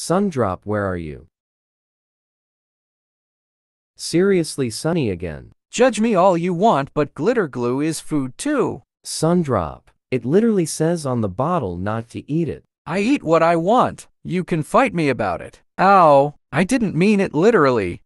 Sundrop, where are you? Seriously sunny again. Judge me all you want, but glitter glue is food too. Sundrop. It literally says on the bottle not to eat it. I eat what I want. You can fight me about it. Ow, I didn't mean it literally.